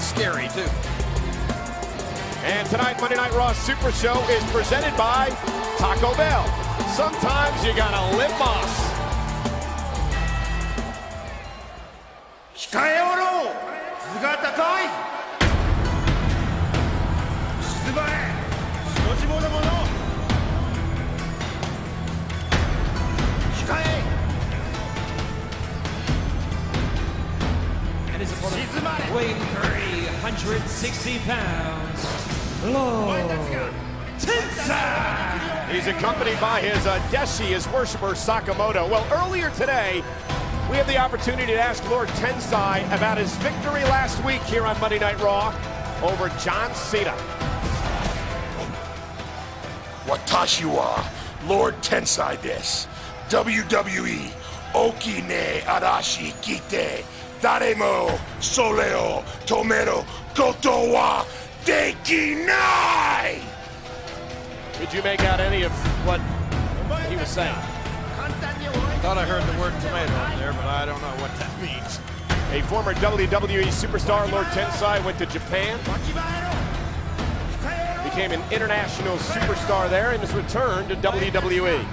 scary, too. And tonight, Monday Night Raw Super Show is presented by Taco Bell. Sometimes you gotta live moss. 控えおろう頭が高い 360 pounds, Lord Tensai! He's accompanied by his uh, Deshi, his worshiper Sakamoto. Well, earlier today, we had the opportunity to ask Lord Tensai about his victory last week here on Monday Night Raw over John Cena. Watashi wa Lord Tensai desu. WWE Okine Arashi Kite Daremo, Soleo, Tomero, Koto wa Dekinai! Did you make out any of what he was saying? I thought I heard the word tomato in there, but I don't know what that means. A former WWE superstar, Lord Tensai, went to Japan. Became an international superstar there and has returned to WWE.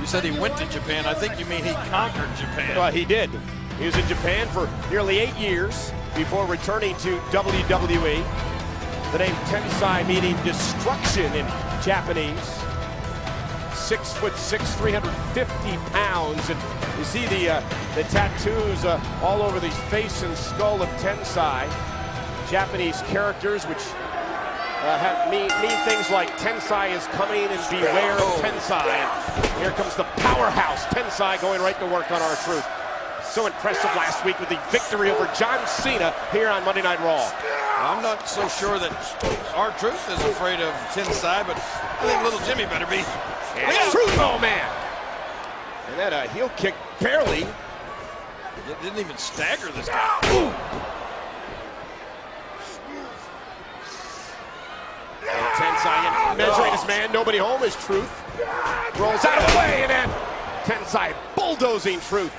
You said he went to Japan. I think you mean he conquered Japan. Well, he did. He was in Japan for nearly eight years before returning to WWE. The name Tensai meaning destruction in Japanese. Six foot six, 350 pounds, and you see the uh, the tattoos uh, all over the face and skull of Tensai. Japanese characters, which uh, have, mean, mean things like Tensai is coming and beware of Tensai. And here comes the powerhouse Tensai going right to work on R-Truth. So impressive last week with the victory over John Cena here on Monday Night Raw. I'm not so sure that R-Truth is afraid of Tensai, but I think little Jimmy better be. And Truth, oh man! And that uh, heel kick barely. It didn't even stagger this guy. And Tensai in measuring his man, nobody home is Truth. Rolls out of the way and then Tensai bulldozing Truth.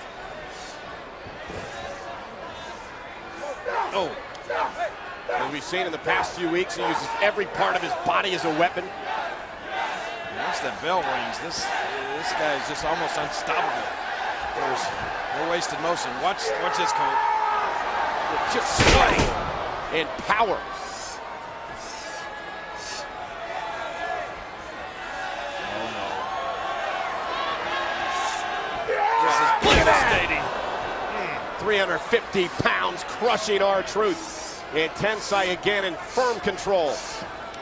Oh. As we've seen in the past few weeks, he uses every part of his body as a weapon. Once that bell rings, this this guy is just almost unstoppable. There's no wasted motion. Watch watch this, Cole. Just strength and power. Oh, this is Look at that. devastating. Hmm. 350 pounds crushing R-Truth. And Tensai again in firm control.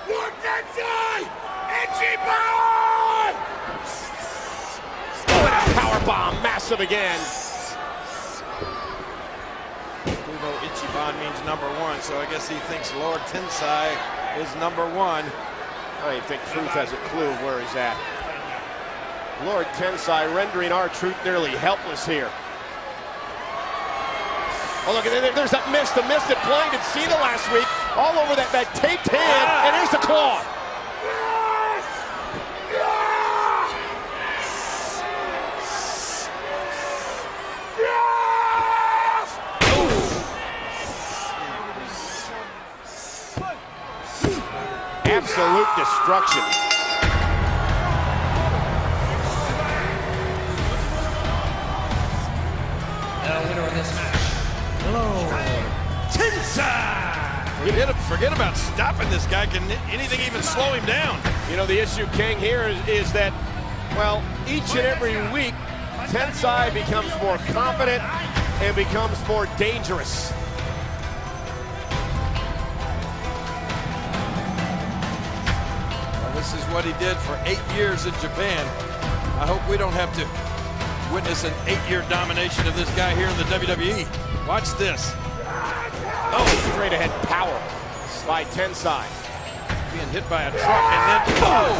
Lord Tensai! Ichiban! Oh, a power bomb, massive again. We know Ichiban means number one, so I guess he thinks Lord Tensai is number one. I don't think Truth has a clue where he's at. Lord Tensai rendering R-Truth nearly helpless here. Oh, look, there's that mist, the mist that blinded Cena last week, all over that, that taped hand, and here's the claw. Absolute destruction. Lord Tensai! Forget, forget about stopping this guy. Can anything even slow him down? You know, the issue, King, here is, is that, well, each and every week, Tensai becomes more confident and becomes more dangerous. Well, this is what he did for eight years in Japan. I hope we don't have to witness an eight-year domination of this guy here in the WWE. Watch this. Oh, straight ahead power. Slide Tensai. Being hit by a truck and then, oh!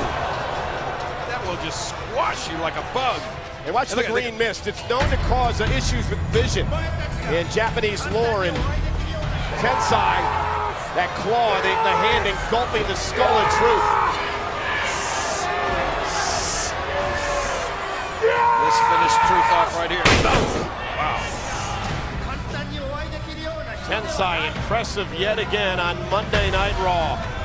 That will just squash you like a bug. And watch And the green mist. It's known to cause uh, issues with vision in Japanese lore. And Tensai, that claw, the, the hand engulfing the skull of truth. Tensai impressive yet again on Monday Night Raw.